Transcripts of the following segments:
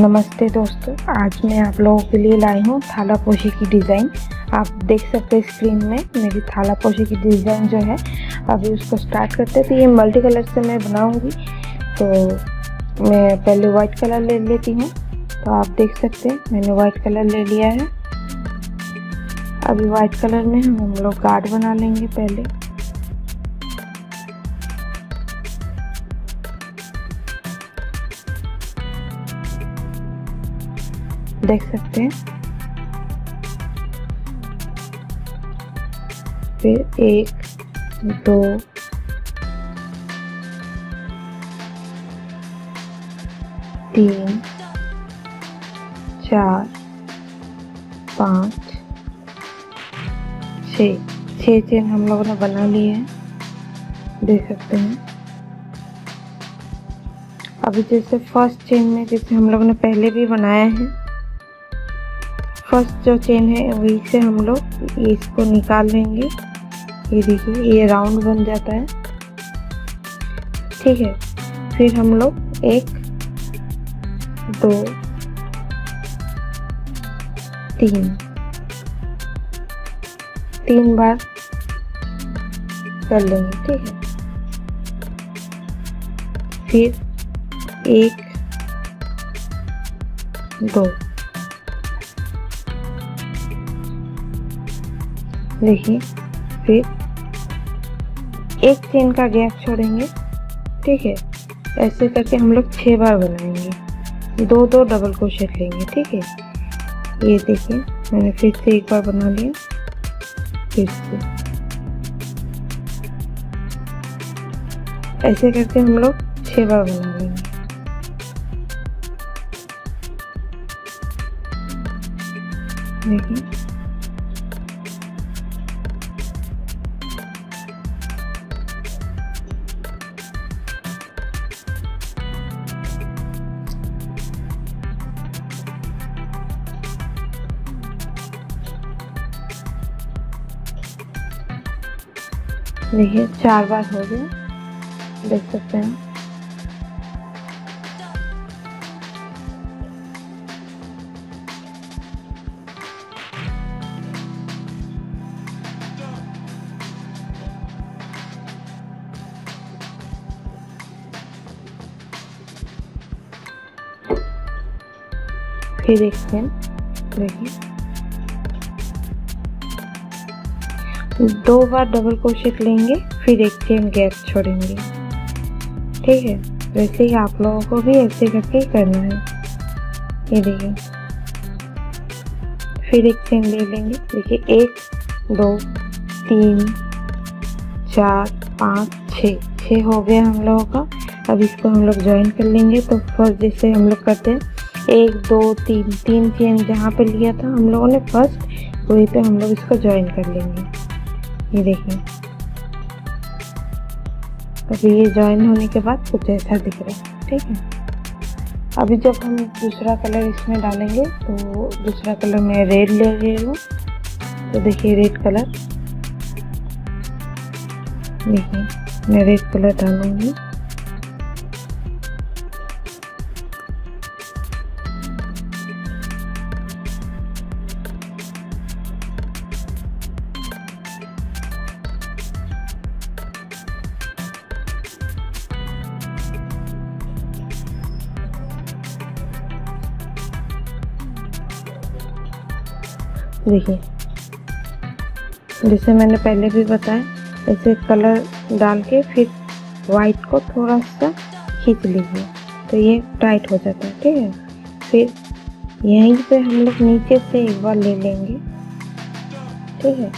नमस्ते दोस्तों, आज मैं आप लोगों के लिए लाई हूँ थाला पोशी की डिज़ाइन। आप देख सकते हैं स्क्रीन में, मेरी थाला पोशी की डिज़ाइन जो है, अभी उसको स्टार्ट करते हैं। तो ये मल्टी कलर से मैं बनाऊँगी। तो मैं पहले वाइट कलर ले लेती हूँ। तो आप देख सकते हैं, मैंने वाइट कलर ले लिया है। अभी वाइट कलर में हम लोग गार्ड बना लेंगे पहले। देख सकते हैं। फिर एक, दो, तीन, चार, पाँच, छ। छः चेन हम लोगों ने बना लिए हैं। देख सकते हैं। अभी जैसे फ़र्स्ट चेन में जैसे हम लोगों ने पहले भी बनाया है फ़र्स्ट जो चेन है, वही से हम लोग इसको निकाल लेंगे। ये देखिए, ये राउंड बन जाता है। ठीक है, फिर हम लोग एक, दो, तीन। तीन बार कर लेंगे, ठीक है। फिर एक, दो। देखिए, फिर एक चेन का गैप छोड़ेंगे, ठीक है? ऐसे करके हम लोग छह बार बनाएँगे। दो दो डबल क्रोशेट लेंगे, ठीक है? ये देखिए, मैंने फिर से एक बार बना लिया। फिर से। ऐसे करके हम लोग छह बार बना लेंगे। देखिए। देखिए चार बार हो गए देख सकते हैं। फिर एक चेन देखिए। दो बार डबल क्रोशेट लेंगे, फिर एक चेन गैप छोड़ेंगे। ठीक है? वैसे ही आप लोगों को भी ऐसे करके करना है। ये देखिए। फिर एक चेन ले लेंगे। देखिए, एक, दो, तीन, चार, पाँच, छ। छः हो गया हम लोगों का। अब इसको हम लोग ज्वाइन कर लेंगे। तो फ़र्स्ट जैसे हम लोग करते हैं, एक, दो, तीन। तीन चेन जहाँ पे लिया था, हम लोगों ने फ़र्स्ट वहीं पे हम लोग इसको ज्वाइन कर लेंगे। ये देखिए। तो ये ज्वाइन होने के बाद कुछ ऐसा दिख रहा है, ठीक है? अभी जब हम दूसरा कलर इसमें डालेंगे तो दूसरा कलर मैं रेड ले रही हूँ। तो देखिए रेड कलर देखिए, मैं रेड कलर डालूँगी। देखिए। जैसे मैंने पहले भी बताया, ऐसे कलर डाल के फिर वाइट को थोड़ा सा खींच लीजिए। तो ये टाइट हो जाता है, ठीक है? फिर यहीं पे हम लोग नीचे से एक बार ले लेंगे, ठीक है?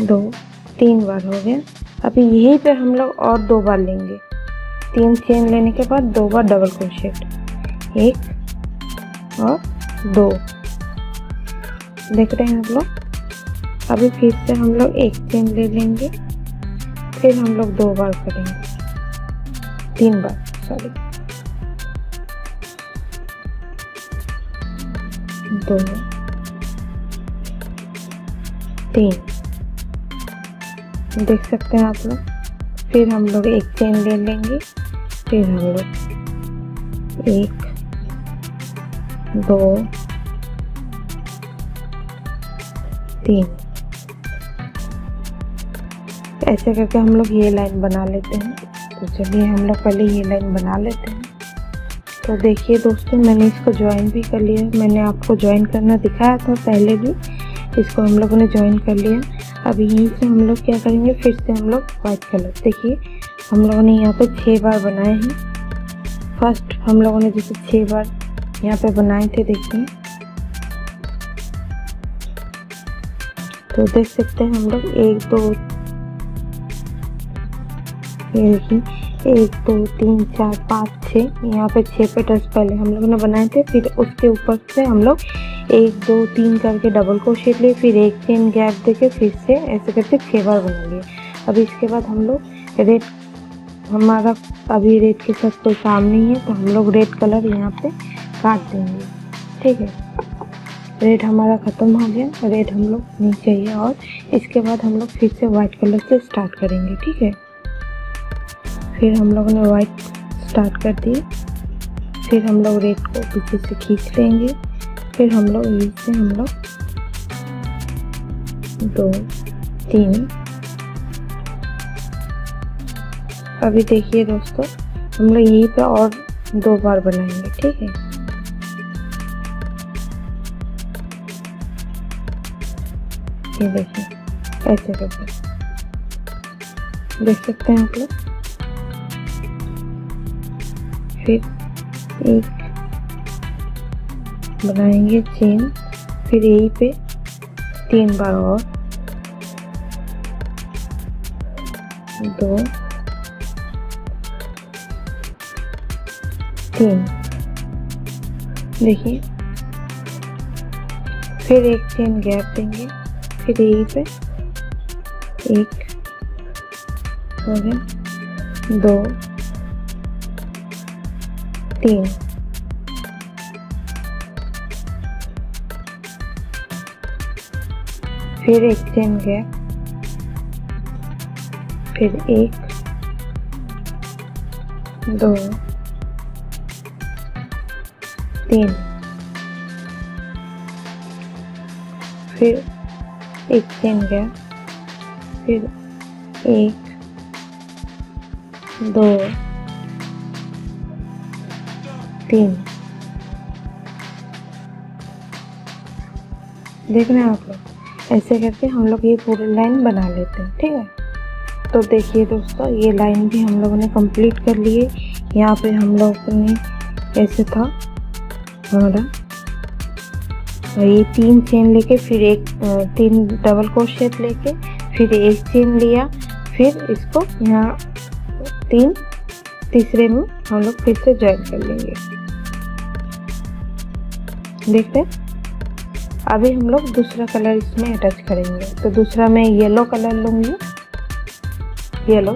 दो, तीन बार हो गया। अभी यहीं पे हम लोग और दो बार लेंगे। तीन चेन लेने के बाद दो बार डबल क्रोशेट एक और दो। देख रहे हैं आप लोग। अभी फिर से हम लोग एक चेन ले लेंगे। फिर हम लोग दो बार करेंगे। तीन बार सॉरी दो। तीन। देख सकते हैं आप लोग। फिर हम लोग एक चेन ले लेंगे। फिर हम लोग एक दो, तीन। ऐसे करके हम लोग ये लाइन बना लेते हैं। तो चलिए हम लोग पहले ये लाइन बना लेते हैं। तो देखिए दोस्तों, मैंने इसको ज्वाइन भी कर लिया। मैंने आपको ज्वाइन करना दिखाया था पहले भी। इसको हम लोगों ने ज्वाइन कर लिया। अब यहीं से हम लोग क्या करेंगे? फिर से हम लोग वाइट कलर देखिए, हम लोगों ने यहाँ पे छः बार बनाए हैं। फ़र्स्ट हम लोगों ने जैसे छः बार यहाँ पे बनाए थे देखिए तो देख सकते हैं हम लोग, एक, दो देखिए, एक, दो, तीन, चार, पाँच छः यहाँ पे छः पेटर्स पहले हम लोगों ने बनाए थे, फिर उसके ऊपर से हम लोग एक, दो, तीन करके डबल क्रोशेट लिए, फिर एक चेन गैप देके फिर से ऐसे करके छः बार बना लिए। अभी इसके बाद हम लोग रेड हमारा अभी रेड के साथ कोई काम नहीं है तो हम लोग रेड कलर यहाँ पे काट देंगे ठीक है? रेड हमारा ख़त्म हो गया। रेड हम लोग नहीं चाहिए और इसके बाद हम लोग फिर से वाइट कलर से स्टार्ट करेंगे। ठीक है? फिर हम लोगों ने वाइट स्टार्ट कर दिए फिर हम लोग रेड को पीछे से खींच लेंगे। फिर हम लोग से हम लोग दो, तीन। अभी देखिए दोस्तों, हम लोग यहीं पे और दो बार बनाएँगे। ठीक है? ये देखिए, ऐसे करके। देख सकते हैं आप लोग। फिर एक बनाएँगे चेन फिर यहीं पे तीन बार और। दो, तीन। देखिए। फिर एक चेन गैप देंगे। फिर यहीं पे एक हो गया दो, तीन। फिर एक चेन गया, फिर एक, दो, तीन। फिर एक चेन गैप फिर एक, दो, तीन। देख रहे हैं आप लोग, ऐसे करके हम लोग ये पूरी लाइन बना लेते हैं, ठीक है? तो देखिए दोस्तों, ये लाइन भी हम लोगों ने कंप्लीट कर लिए यहाँ पे हम लोग ने, ऐसे था, हमारा और ये तीन चेन लेके, फिर एक तीन डबल क्रोशेट लेके, फिर एक चेन लिया, फिर इसको यहाँ तीन तीसरे में हम लोग फिर से ज्वाइन कर लेंगे। देखते अभी हम लोग दूसरा कलर इसमें अटैच करेंगे। तो दूसरा मैं येलो कलर लूँगी। येलो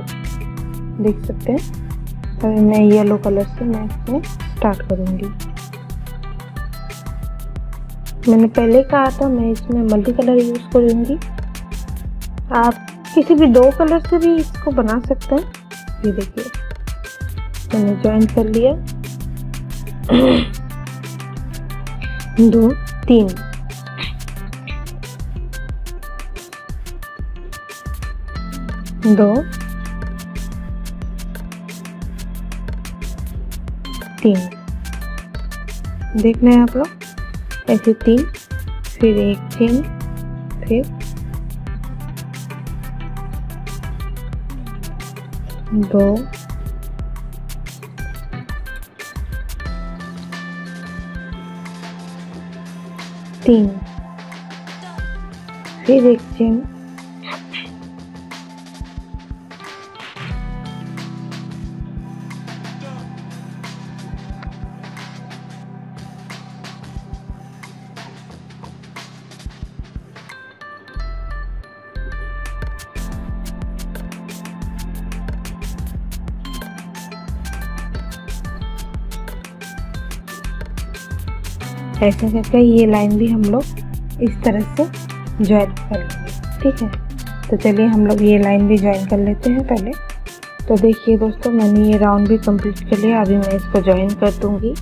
देख सकते हैं। तो मैं येलो कलर से मैं इसमें स्टार्ट करूँगी। मैंने पहले कहा था, मैं इसमें मल्टी कलर यूज़ करूँगी। आप किसी भी दो कलर से भी इसको बना सकते हैं। ये देखिए, मैंने ज्वाइन कर लिया। दो, तीन। दो, तीन। देख रहे हैं आप लोग। ऐसे तीन फिर एक चेन फिर दो तीन फिर एक चेन ऐसे करके ये लाइन भी हम लोग इस तरह से ज्वाइन कर लेंगे। ठीक है? तो चलिए हम लोग ये लाइन भी ज्वाइन कर लेते हैं पहले। तो देखिए दोस्तों, मैंने ये राउंड भी कंप्लीट कर लिया। अभी मैं इसको ज्वाइन कर दूँगी।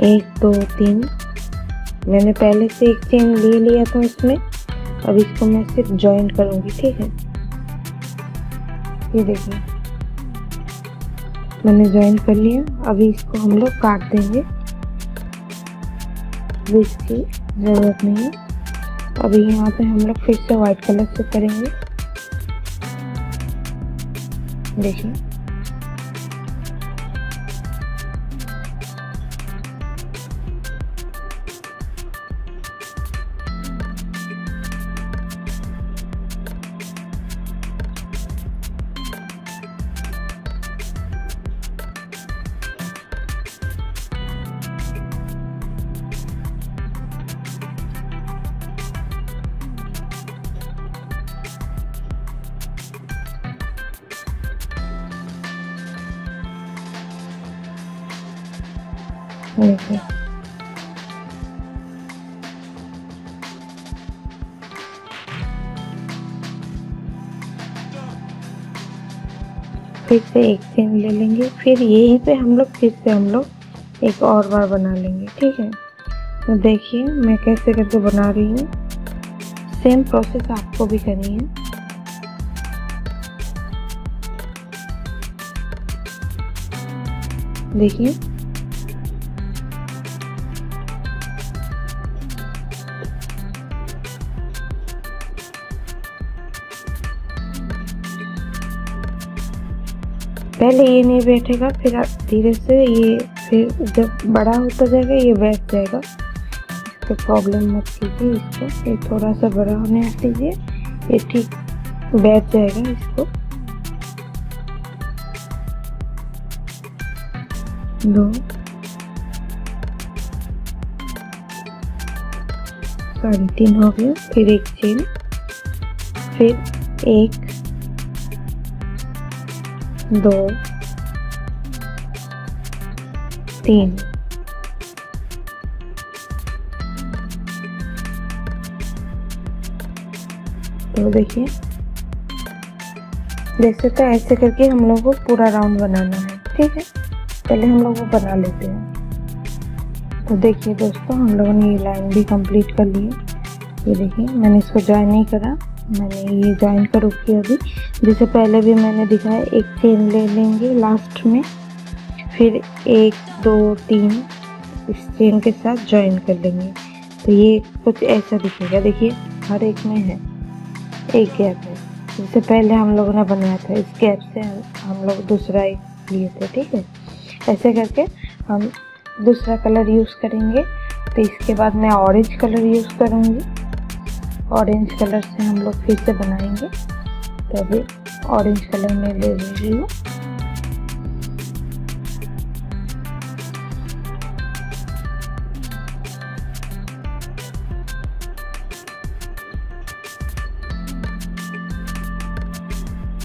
एक, दो, तीन। मैंने पहले से एक चेन ले लिया था उसमें अब इसको मैं सिर्फ़ ज्वाइन करूँगी, ठीक है? ये देखिए। मैंने ज्वाइन कर लिया अभी इसको हम लोग काट देंगे। अभी इसकी ज़रूरत नहीं है। अभी यहाँ पे हम लोग फिर से व्हाइट कलर से करेंगे। देखिए। फिर से एक चेन ले लेंगे। फिर यहीं पे हम लोग, फिर से हम लोग एक और बार बना लेंगे, ठीक है? तो देखिए, मैं कैसे करके बना रही हूँ। सेम प्रोसेस आपको भी करनी है। देखिए। पहले ये नहीं बैठेगा, फिर आप धीरे से ये, फिर जब बड़ा होता जाएगा, ये बैठ जाएगा। इसको प्रॉब्लम मत कीजिए इसको, ये थोड़ा सा बड़ा होने दीजिए, ये ठीक बैठ जाएगा इसको। दो। साढ़े तीन हो गया, फिर एक चेन फिर एक दो, तीन। तो देखिए, देख सकते हैं, ऐसे करके हम लोग को पूरा राउंड बनाना है, ठीक है? पहले हम लोग वो बना लेते हैं। तो देखिए दोस्तों, हम लोगों ने ये लाइन भी कंप्लीट कर ली ये देखिए, मैंने इसको ज्वाइन नहीं करा, मैंने ये ज्वाइन करूँगी अभी। जैसे पहले भी मैंने दिखाया, एक चेन ले लेंगे लास्ट में। फिर एक, दो, तीन इस चेन के साथ ज्वाइन कर लेंगे। तो ये कुछ ऐसा दिखेगा। देखिए, हर एक में है। एक गैप है। जैसे पहले हम लोगों ने बनाया था, इस गैप से हम लोग दूसरा एक लिए थे, ठीक है? ऐसे करके हम दूसरा कलर यूज़ करेंगे। तो इसके बाद मैं ऑरेंज कलर यूज़ करूँगी। ऑरेंज कलर से हम लोग फिर से बनाएँगे। तो अभी ऑरेंज कलर में ले लीजिए हूँ।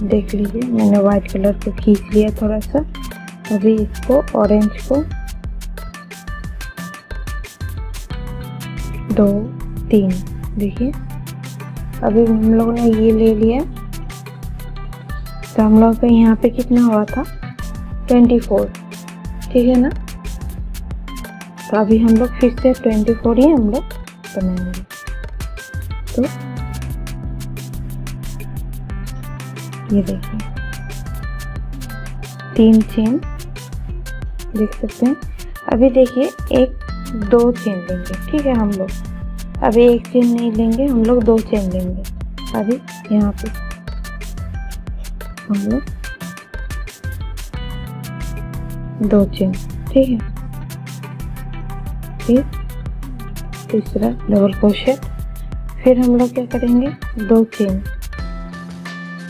देख लीजिए, मैंने व्हाइट कलर को खींच लिया थोड़ा सा। अभी इसको ऑरेंज को दो, तीन, देखिए। अभी हम लोगों ने ये ले लिया। तो हम लोग का यहाँ पे कितना हुआ था? ट्वेंटी फोर ठीक है ना? तो अभी हम लोग फिर से ट्वेंटी फोर ही हम लोग बनाएँगे। तो ये देखिए। तीन चेन देख सकते हैं। अभी देखिए, एक, दो चेन लेंगे। ठीक है हम लोग? अभी एक चेन नहीं लेंगे, हम लोग दो चेन लेंगे। अभी यहाँ पे। हम लोग दो चेन ठीक है? फिर तीसरा डबल क्रोशेट फिर हम लोग क्या करेंगे? दो चेन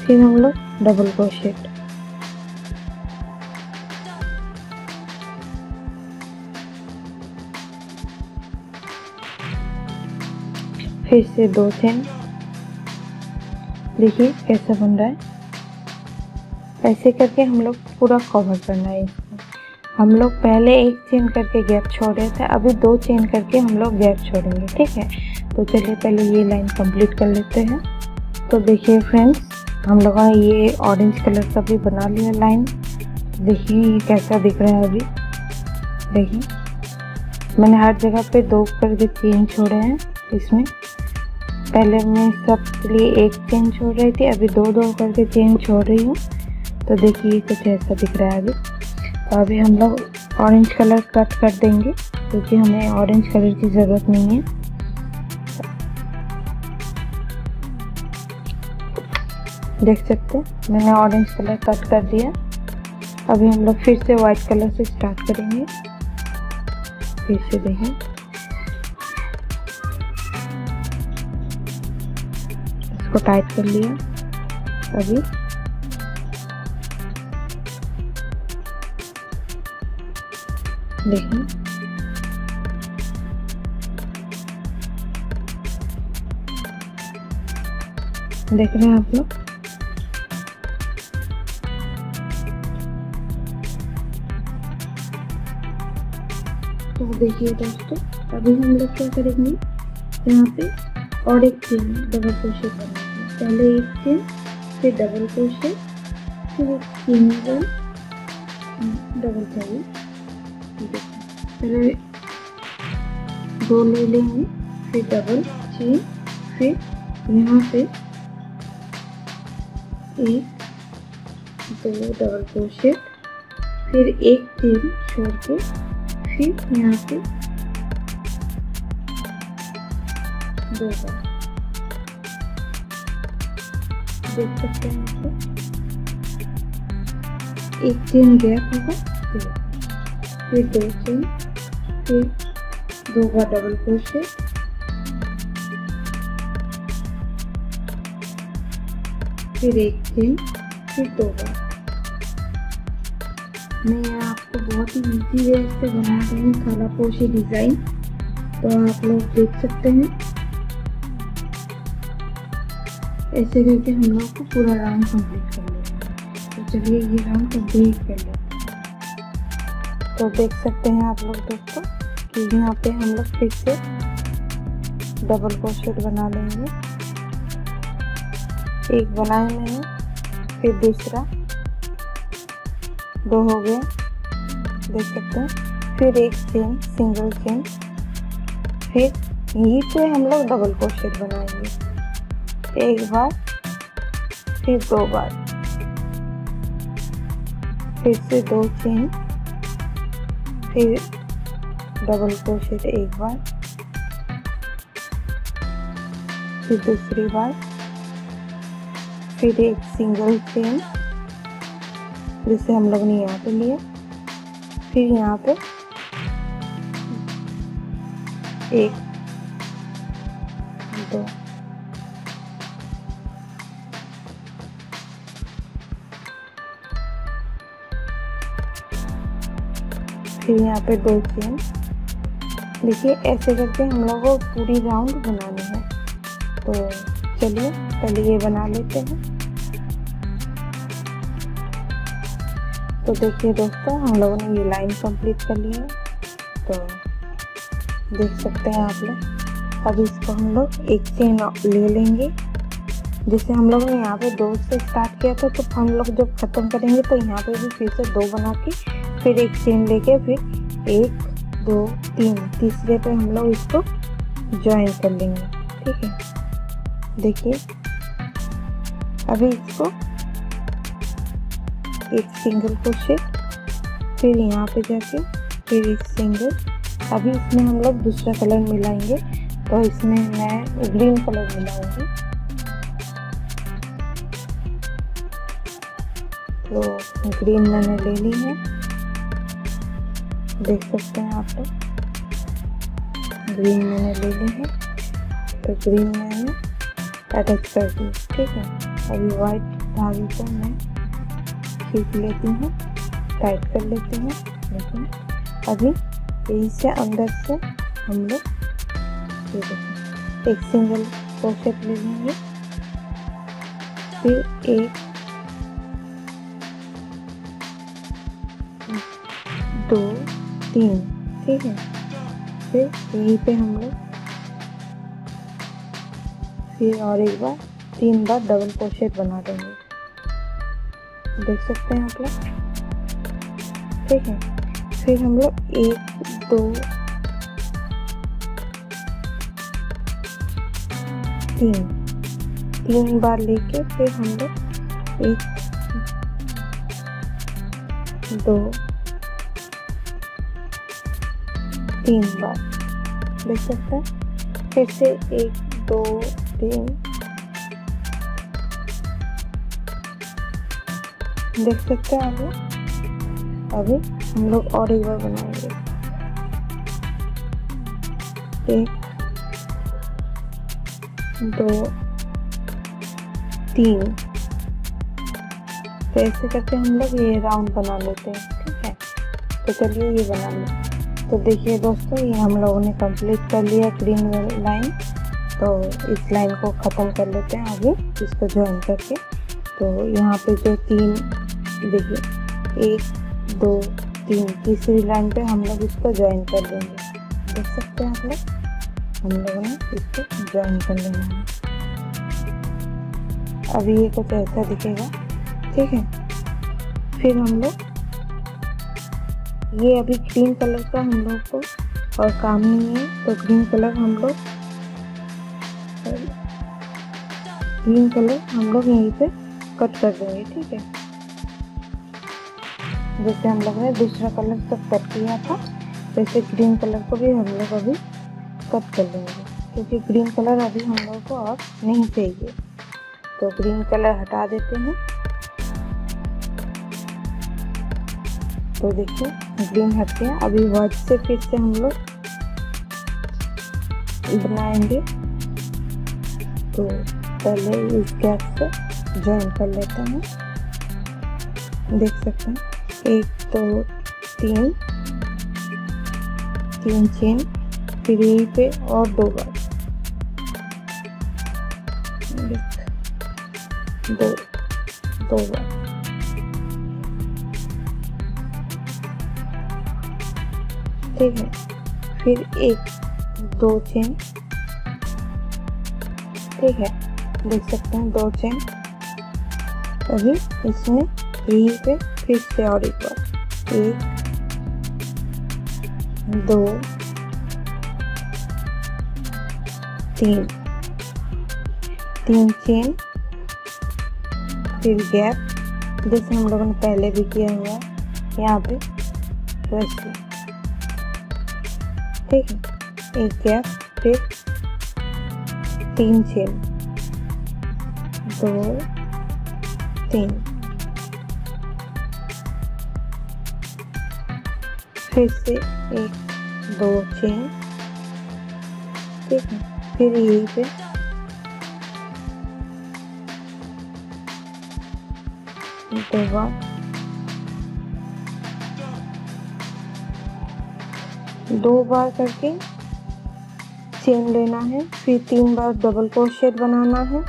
फिर हम लोग डबल क्रोशेट फिर से दो चेन देखिए कैसा बन रहा है। ऐसे करके हम लोग पूरा कवर करना है इसको हम लोग पहले एक चेन करके गैप छोड़ थे, अभी दो चेन करके हम लोग गैप छोड़ेंगे, ठीक है? तो चलिए पहले ये लाइन कंप्लीट कर लेते हैं। तो देखिए फ्रेंड्स हम लोगों ने ये ऑरेंज कलर का भी बना लिया लाइन देखिए कैसा दिख रहा है अभी। देखिए, मैंने हर जगह पे दो करके चेन छोड़े हैं इसमें। पहले मैं सब के लिए एक चेन छोड़ रही थी, अभी दो दो करके चेन छोड़ रही हूँ। तो देखिए कुछ ऐसा दिख रहा है अभी। तो अभी हम लोग ऑरेंज कलर कट कर देंगे, क्योंकि हमें ऑरेंज कलर की ज़रूरत नहीं है। देख सकते हैं, मैंने ऑरेंज कलर कट कर दिया। अभी हम लोग फिर से वाइट कलर से स्टार्ट करेंगे। फिर से देखें। इसको टाइट कर लिया, अभी। देखिए देख रहे हैं आप लोग? तो देखिए दोस्तों, अभी हम लोग क्या करेंगे? यहाँ पे और एक चेन डबल क्रोशे करेंगे पहले एक चेन फिर डबल क्रोशे फिर एक सिंगल डबल चाहिए पहले दो ले लेंगे, फिर डबल चेन फिर यहाँ पे एक, दो डबल क्रोशे फिर एक चेन छोड़ के फिर यहाँ पे दो बार देख सकते हैं आप एक चेन गैप होगा, फिर दो. चेन फिर दो बार डबल क्रोशे फिर एक चेन फिर दो बार। मैं आपको बहुत ही इजी वे से बना रही हूँ थाला पोशी डिज़ाइन तो आप लोग देख सकते हैं। ऐसे करके हम लोग को पूरा राउंड कंप्लीट कर लेते तो चलिए ये राउंड कंप्लीट कर लेते हैं। तो देख सकते हैं आप लोग दोस्तों कि यहाँ पे हम लोग फिर से डबल क्रोशेट बना लेंगे। एक बनाया मैंने, फिर दूसरा। दो हो गए। देख सकते हैं। फिर एक चेन सिंगल चेन फिर यहीं पे हम लोग डबल क्रोशेट बनाएँगे। एक बार, फिर दो बार। फिर से दो चेन फिर डबल क्रोशेट एक बार, फिर दूसरी बार, फिर एक सिंगल चेन जिसे हम लोग ने यहाँ पे लिया। फिर यहाँ पे एक, दो फिर यहाँ पे दो चेन देखिए, ऐसे करके हम लोग को पूरी राउंड बनानी है। तो चलिए, पहले ये बना लेते हैं। तो देखिए दोस्तों, हम लोगों ने ये लाइन कंप्लीट कर ली है। तो देख सकते हैं आप लोग। अब इसको हम लोग एक चेन ले लेंगे। जैसे हम लोगों ने यहाँ पे दो से स्टार्ट किया था तो हम लोग जब ख़त्म करेंगे तो यहाँ पे भी फिर से दो बना के फिर एक चेन लेके फिर एक, दो, तीन, तीसरे पे हम लोग इसको ज्वाइन कर लेंगे, ठीक है? देखिए, अभी इसको एक सिंगल क्रोशेट फिर यहाँ पे जाके फिर एक सिंगल अभी इसमें हम लोग दूसरा कलर मिलाएँगे तो इसमें मैं ग्रीन कलर मिलाऊँगी। तो ग्रीन मैंने ले ली है। देख सकते हैं आप लोग। ग्रीन मैंने ले ली है। तो ग्रीन मैंने अटैच कर दी, ठीक है? अभी वाइट धागे को मैं खींच लेती हूँ टाइट कर लेती हूँ, लेकिन अभी यही से अंदर से हम लोग एक सिंगल क्रोशेट ले लेंगे। फिर एक, दो तीन। ठीक है। फिर यहीं पे हम लोग फिर और एक बार तीन बार डबल क्रोशेट बना देंगे। देख सकते हैं आप लोग? ठीक है। फिर हम लोग एक, दो, तीन। तीन बार लेके फिर हम लोग एक, दो तीन बार। देख सकते हैं। फिर से एक, दो, तीन। देख सकते हैं लोग अभी हम लोग और एक बार बनाएँगे। एक, दो, तीन। तो ऐसे करके हम लोग ये राउंड बना लेते हैं। ठीक है? तो चलिए ये बना लें तो देखिए दोस्तों, ये हम लोगों ने कंप्लीट कर लिया ग्रीन लाइन तो इस लाइन को ख़त्म कर लेते हैं आगे, इसको ज्वाइन करके। तो यहाँ पे जो तीन, देखिए, एक, दो, तीन, तीसरी लाइन पे हम लोग इसको ज्वाइन कर लेंगे देख सकते हैं आप लोग? हम लोगों ने इसको ज्वाइन कर लेना है अभी ये कुछ ऐसा दिखेगा, ठीक है? फिर हम लोग ये अभी ग्रीन कलर का हम लोग को, और काम नहीं है तो ग्रीन कलर हम लोग ग्रीन कलर हम लोग यहीं पे कट कर देंगे, ठीक है? जैसे हम लोग ने दूसरा कलर सब कट किया था वैसे ग्रीन कलर को भी हम लोग अभी कट कर लेंगे क्योंकि ग्रीन कलर अभी हम लोग को और नहीं चाहिए। तो ग्रीन कलर हटा देते हैं। तो देखिए ग्रीन हट गया अभी वाइट से फिर से हम लोग बनाएँगे। तो पहले इस गैप से ज्वाइन कर लेते हैं। देख सकते हैं। एक, दो तो तीन। तीन चेन फिर यहीं पे और दो बार। दो दो बार। ठीक है। फिर एक, दो चेन ठीक है, देख सकते हैं दो चेन अभी इसमें यहीं पे फिर से और एक बार। एक, दो, तीन। तीन चेन फिर गैप जैसे हम लोगों ने पहले भी किया हुआ यहाँ पे। वैसे। ठीक है एक गैप फिर तीन चेन। दो, तीन। फिर से एक, दो चेन। ठीक है फिर यहीं पे। दो दो बार करके चेन लेना है, फिर तीन बार डबल क्रोशेट बनाना है,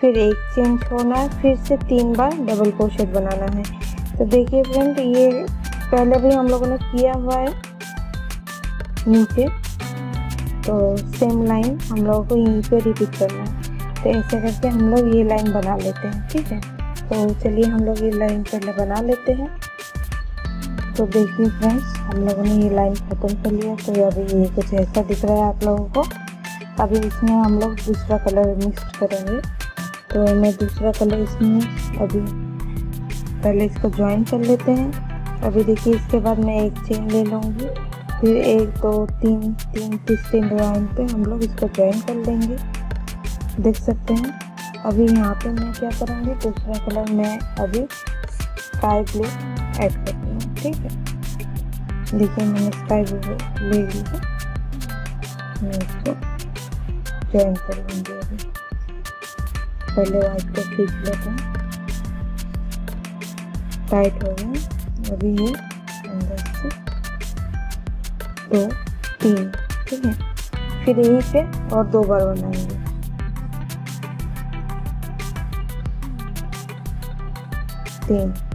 फिर एक चेन छोड़ना है, फिर से तीन बार डबल क्रोशेट बनाना है। तो देखिए फ्रेंड ये पहले भी हम लोगों ने किया हुआ है नीचे। तो सेम लाइन हम लोगों को यहीं पे रिपीट करना है। तो ऐसे करके हम लोग ये लाइन बना लेते हैं, ठीक है? तो चलिए हम लोग ये लाइन पहले बना लेते हैं। तो देखिए फ्रेंड्स हम लोगों ने ये लाइन ख़त्म कर लिया तो अभी ये कुछ ऐसा दिख रहा है आप लोगों को। अभी इसमें हम लोग दूसरा कलर मिक्स करेंगे। तो मैं दूसरा कलर इसमें, अभी पहले इसको ज्वाइन कर लेते हैं। अभी देखिए, इसके बाद मैं एक चेन ले लूँगी। फिर एक, दो, तीन तीन तीसरी लाइन पे हम लोग इसको ज्वाइन कर लेंगे। देख सकते हैं। अभी यहाँ पे मैं क्या करूँगी, दूसरा कलर मैं अभी स्काई ब्लू ऐड कर ठीक है? देखिए, मैंने स्काई ब्लू ले ली है। मैं इसको ज्वाइन कर लूँगी अभी। पहले वाइट को खींच लेते हैं। टाइट हो गया। अभी ये अंदर से दो, तीन, ठीक है? फिर यहीं से और दो बार बनाएँगे। तीन।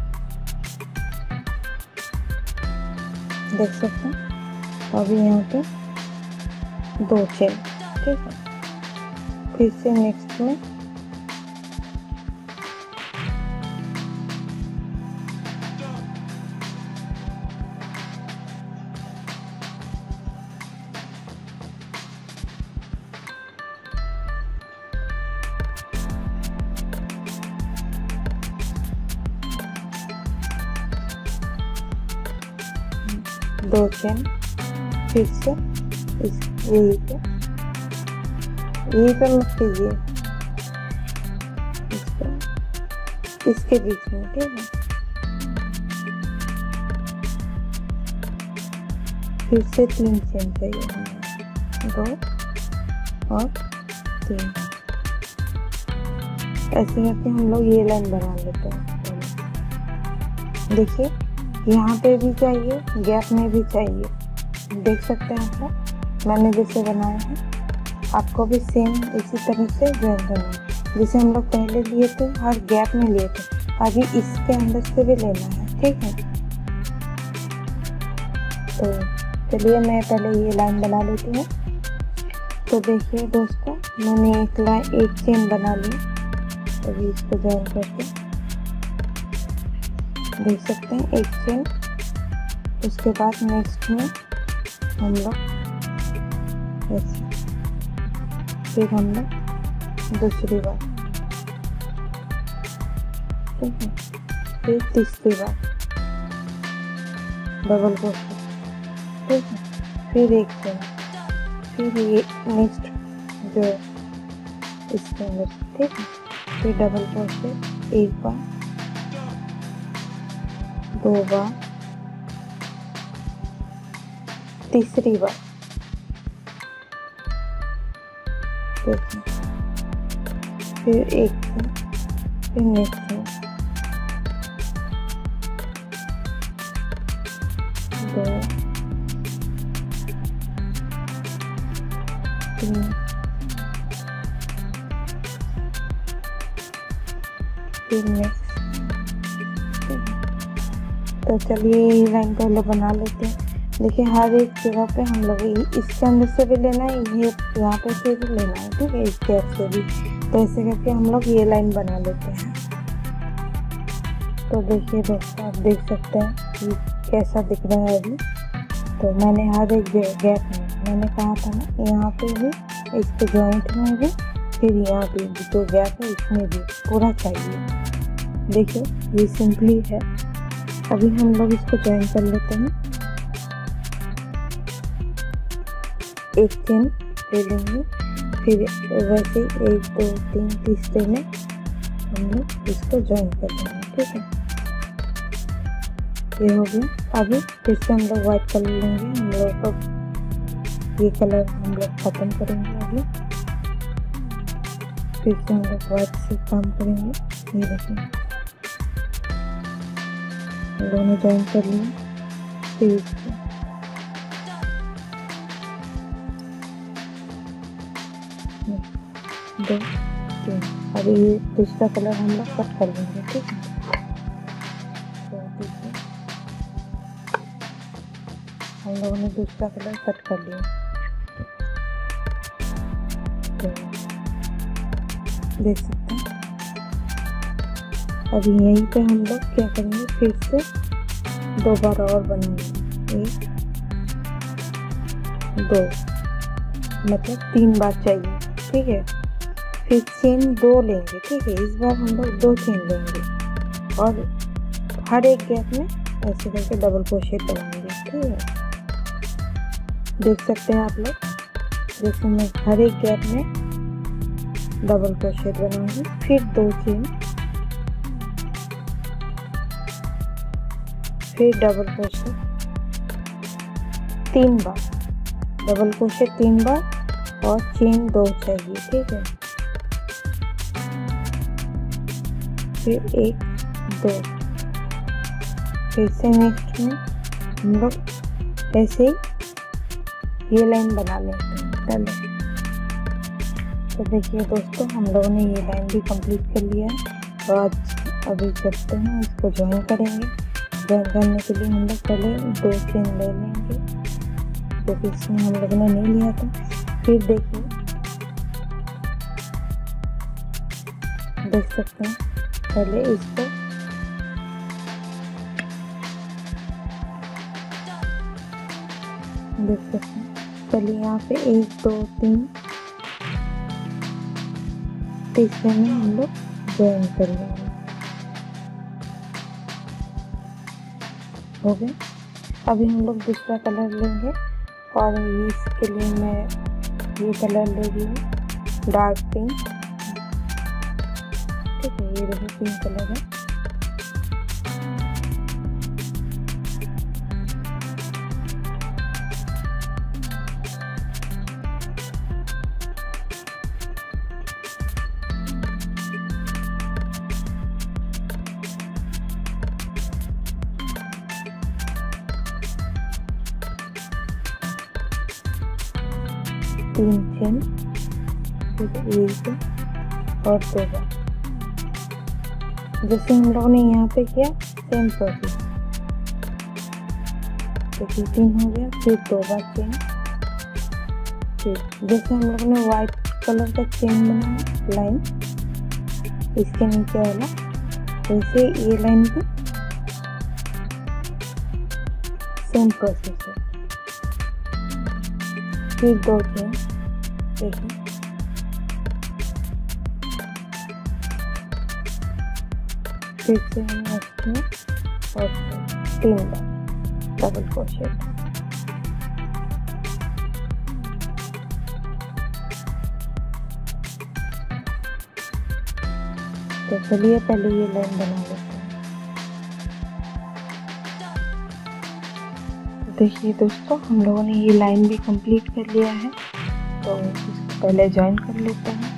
देख सकते हैं। अभी यहाँ पे दो चेन ठीक है। फिर से नेक्स्ट में दो चेन फिर से इस यही पे। यही पे मत कीजिए इस इसके बीच में, ठीक है? फिर से तीन चेन चाहिए दो और तीन। ऐसे करके हम लोग ये लाइन बना लेते हैं। देखिए यहाँ पे भी चाहिए, गैप में भी चाहिए। देख सकते हैं आप, मैंने जैसे बनाया है। आपको भी सेम इसी तरह से ज्वाइन करना है। जैसे हम लोग पहले लिए थे, हर गैप में लिए थे। अभी इसके अंदर से भी लेना है, ठीक है? तो चलिए मैं पहले ये लाइन बना लेती हूँ। तो देखिए दोस्तों, मैंने एक लाइन एक चेन बना ली। अभी इसको ज्वाइन करके देख सकते हैं, एक चेन उसके बाद नेक्स्ट में हम लोग ऐसे फिर हम लोग दूसरी बार। ठीक है। फिर तीसरी बार। डबल क्रोशे ठीक है। फिर एक चेन फिर ये नेक्स्ट जो इसके अंदर। ठीक है। फिर डबल क्रोशे एक बार। दो बार तीसरी बार। फिर एक फिर नेक्स्ट। चलिए ये लाइन पहले बना लेते हैं। देखिए, हर एक जगह पे हम लोग इसके अंदर से भी लेना है, ये यहाँ पे से भी लेना है, ठीक है? इस गैप से भी। तो ऐसे करके हम लोग ये लाइन बना लेते हैं। तो देखिए, दोस्तों, आप देख सकते हैं कि कैसा दिख रहा है अभी। तो मैंने हर एक गैप में, मैंने कहा था ना, यहाँ पे भी, इसके जॉइंट में भी, फिर यहाँ पे जो गैप है, इसमें भी पूरा चाहिए। देखिए, ये सिंपली है। अभी हम लोग इसको ज्वाइन कर लेते हैं। एक चेन ले लेंगे। फिर वैसे एक, दो, तीन तीसरे में हम लोग इसको ज्वाइन कर लेंगे, ठीक है? ये हो गया। अभी फिर से हम लोग व्हाइट कलर लेंगे। हम लोग को ये कलर हम लोग ख़त्म करेंगे अभी। फिर से हम लोग व्हाइट से काम करेंगे। ये देखिए दोनों ज्वाइन कर लिए फिर दो, तीन। अभी दूसरा कलर हम लोग कट कर लेंगे ठीक है? तो हम लोगों ने दूसरा कलर कट कर लिया। तो देख सकते हैं। अभी यहीं पे हम लोग क्या करेंगे? फिर से दो बार और बनाएँगे एक, दो मतलब तीन बार चाहिए, ठीक है? फिर चेन दो लेंगे, ठीक है? इस बार हम लोग दो चेन लेंगे। और हर एक गैप में ऐसे करके डबल क्रोशेट बनाएँगे ठीक है? देख सकते हैं आप लोग, जैसे मैं हर एक गैप में डबल क्रोशेट बनाऊँगी, फिर दो चेन फिर डबल क्रोशेट तीन बार. डबल क्रोशेट तीन बार और चेन दो चाहिए, ठीक है? फिर एक, दो. फिर से नेक्स्ट में हम लोग ऐसे ये लाइन बना हैं पहले तो देखिए दोस्तों, हम लोगों ने ये लाइन भी कंप्लीट कर लिया है। तो आज अभी चलते हैं, इसको ज्वाइन करेंगे। ज्वाइन करने के लिए हम लोग पहले दो चेन ले लेंगे जो कि इसमें हम लोगों ने नहीं लिया था। फिर देखिए, देख सकते हैं, पहले इसको देख सकते हैं। चलिए यहाँ पे एक, दो, तीन, तीसरे में हम लोग ज्वाइन कर लेंगे। हो गए। अभी हम लोग दूसरा कलर लेंगे और इसके लिए मैं ये कलर ले रही हूँ, डार्क पिंक। ठीक है, ये रही पिंक कलर है। तीन चेन एक और दो बार जैसे हम लोगों ने यहाँ पे किया, सेम प्रोसेस तो तीन हो गया, फिर दो बार चेन फिर जैसे हम लोगों ने वाइट कलर का चेन बनाया लाइन इसके नीचे वाला, वैसे ये लाइन भी सेम प्रोसेस है। फिर दो चेन देखिए फिर से हम इसमें और तीन बार डबल क्रोशेट तो चलिए पहले ये लाइन बना लेते हैं। देखिए दोस्तों, हम लोगों ने ये लाइन भी कंप्लीट कर लिया है। तो पहले ज्वाइन कर लेते हैं।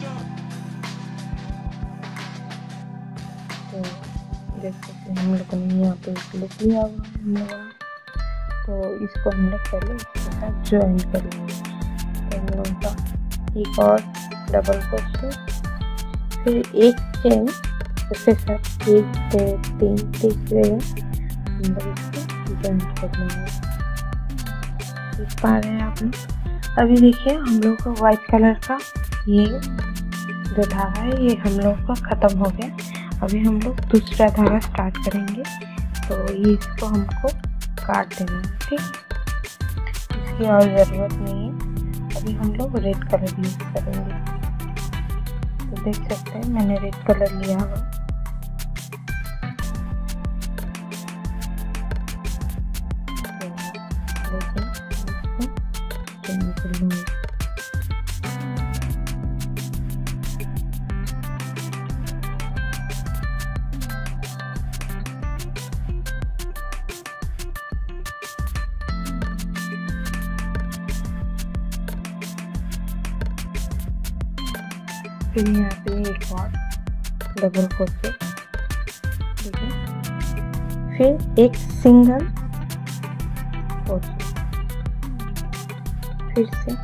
तो देख सकते हैं, हम लोगों ने यहाँ पे एक लुक लिया हुआ है हम लोग तो इसको हम लोग पहले ज्वाइन कर लेंगे। तो एक और डबल क्रोशेट फिर एक चेन उसके साथ एक तीन तीसरे हम लोग इसको ज्वाइन कर लेंगे देख पा रहे हैं आप लोग? अभी देखिए, हम लोग का वाइट कलर का ये जो धागा है, ये हम लोग का ख़त्म हो गया। अभी हम लोग दूसरा धागा स्टार्ट करेंगे। तो ये इसको हमको काट है, ठीक? इसकी और ज़रूरत नहीं है। अभी हम लोग रेड कलर यूज़ करेंगे। तो देख सकते हैं, मैंने रेड कलर लिया हुआ। फिर यहाँ पे एक और डबल क्रोशेट ठीक है? फिर एक सिंगल क्रोशेट फिर से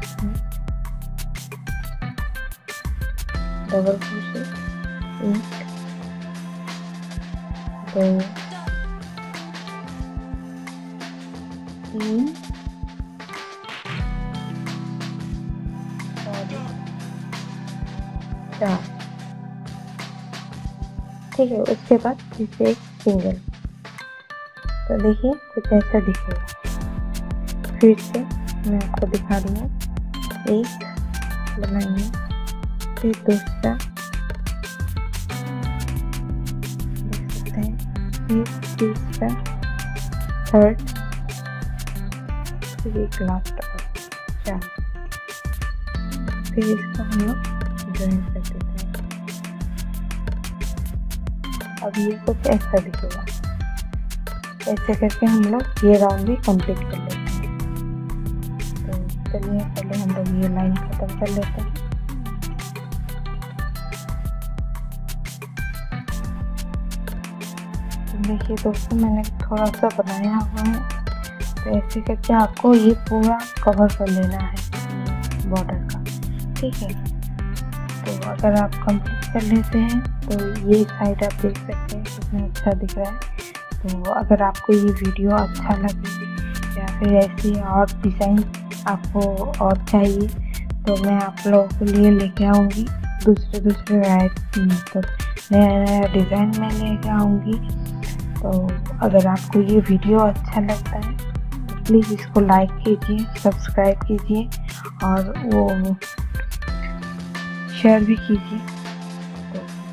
डबल क्रोशेट एक, दो, तीन ठीक है, उसके बाद फिर एक सिंगल तो देखिए, कुछ ऐसा दिखेगा। फिर से मैं आपको दिखा हूँ एक, बनाइए। फिर दूसरा। तीसरा। थर्ड फिर एक लास्ट और चार। फिर इसको हम लोग ज्वाइन कर अब ये कुछ ऐसा दिखेगा। ऐसे करके हम लोग ये राउंड भी कंप्लीट कर लेते हैं। तो चलिए, पहले हम लोग ये लाइन ख़त्म कर लेते हैं। देखिए दोस्तों, मैंने थोड़ा सा बनाया हुआ है। तो ऐसे करके आपको ये पूरा कवर कर लेना है बॉर्डर का। ठीक है? तो अगर आप कंप्लीट कर लेते हैं तो ये साइड आप देख सकते हैं, कितना अच्छा दिख रहा है। तो अगर आपको ये वीडियो अच्छा लगे, या फिर ऐसी और डिज़ाइन आपको और चाहिए तो मैं आप लोगों के लिए लेके आऊँगी दूसरे दूसरे वैरायटी मतलब नया नया डिज़ाइन में लेके आऊँगी। तो अगर आपको ये वीडियो अच्छा लगता है तो प्लीज़ इसको लाइक कीजिए सब्सक्राइब कीजिए, और वो शेयर भी कीजिए।